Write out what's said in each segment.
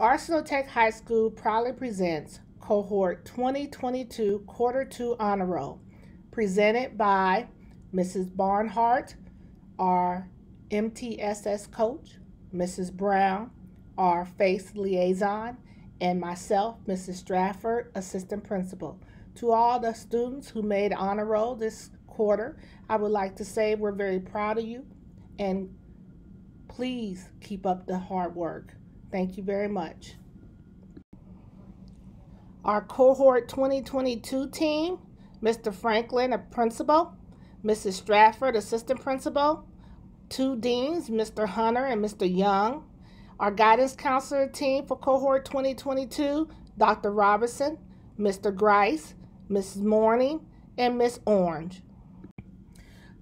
Arsenal Tech High School proudly presents Cohort 2022 Quarter 2 Honor Roll, presented by Mrs. Barnhart, our MTSS coach, Mrs. Brown, our FACE liaison, and myself, Mrs. Stratford, assistant principal. To all the students who made honor roll this quarter, I would like to say we're very proud of you and please keep up the hard work. Thank you very much. Our cohort 2022 team, Mr. Franklin, a principal, Mrs. Stratford, assistant principal, two deans, Mr. Hunter and Mr. Young. Our guidance counselor team for cohort 2022, Dr. Robertson, Mr. Grice, Mrs. Morning, and Miss Orange.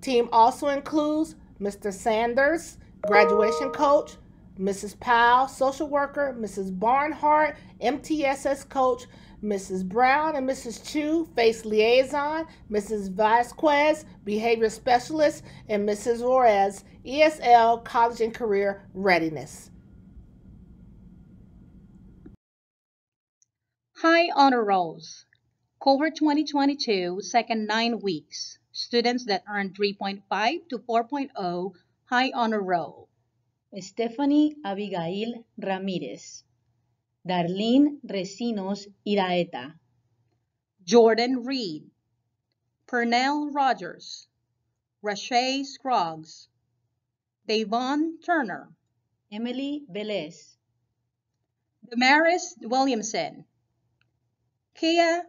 Team also includes Mr. Sanders, graduation coach, Mrs. Powell, social worker, Mrs. Barnhart, MTSS coach, Mrs. Brown and Mrs. Chu, face liaison, Mrs. Vasquez, behavior specialist, and Mrs. Juarez, ESL college and career readiness. High honor rolls. Cohort 2022, second nine weeks. Students that earned 3.5 to 4.0 high honor roll. Stephanie Abigail Ramírez, Darlene Recinos Iraeta, Jordan Reed, Pernell Rogers, Rashay Scroggs, Davon Turner, Emily Velez, Damaris Williamson, Kia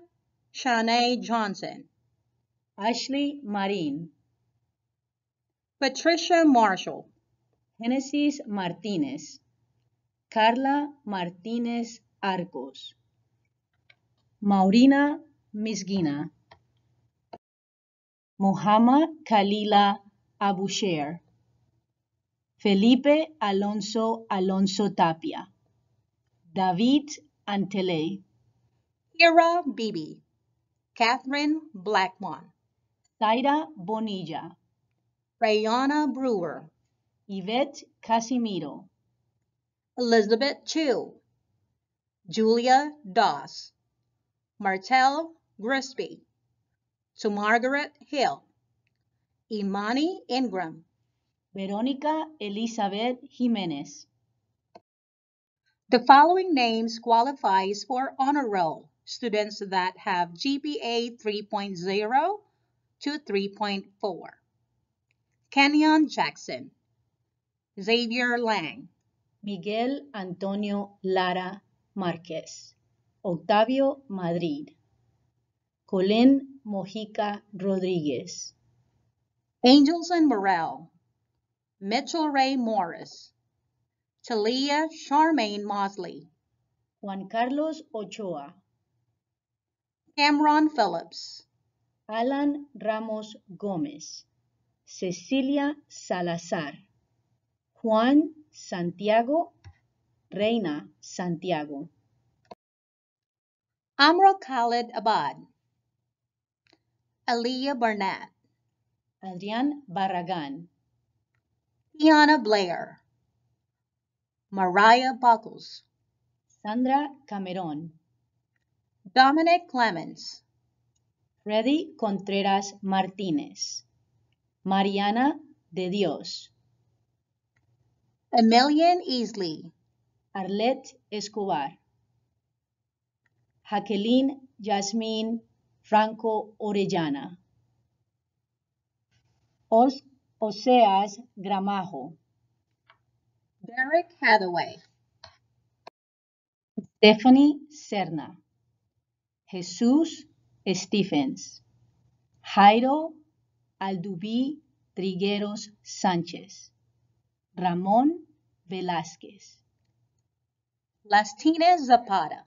Shanae Johnson, Ashley Marin, Patricia Marshall, Genesis Martínez, Carla Martínez Arcos, Maurina Misguina, Muhammad Khalila Abusher, Felipe Alonso Alonso Tapia, David Antele, Ira Bibi, Catherine Blackmon, Zaira Bonilla, Rayana Brewer, Yvette Casimiro, Elizabeth Chu, Julia Doss, Martel Grisby, to Margaret Hill, Imani Ingram, Verónica Elizabeth Jiménez. The following names qualifies for honor roll. Students that have GPA 3.0 to 3.4. Kenyon Jackson, Xavier Lang, Miguel Antonio Lara Márquez, Octavio Madrid, Colén Mojica Rodríguez, Angelson Morel, Mitchell Ray Morris, Talia Charmaine Mosley, Juan Carlos Ochoa, Cameron Phillips, Alan Ramos Gómez, Cecilia Salazar, Juan Santiago, Reina Santiago, Amra Khalid Abad, Aliyah Barnett, Adrián Barragán, Tiana Blair, Mariah Buckles, Sandra Camerón, Dominic Clemens, Freddy Contreras Martínez, Mariana de Dios, Emilian Easley, Arlette Escobar, Jacqueline Yasmín Franco Orellana, Os Oseas Gramajo, Derek Hathaway, Stephanie Serna, Jesús Stephens, Jairo Aldubí Trigueros Sánchez, Ramón Velázquez. Lastina Zapata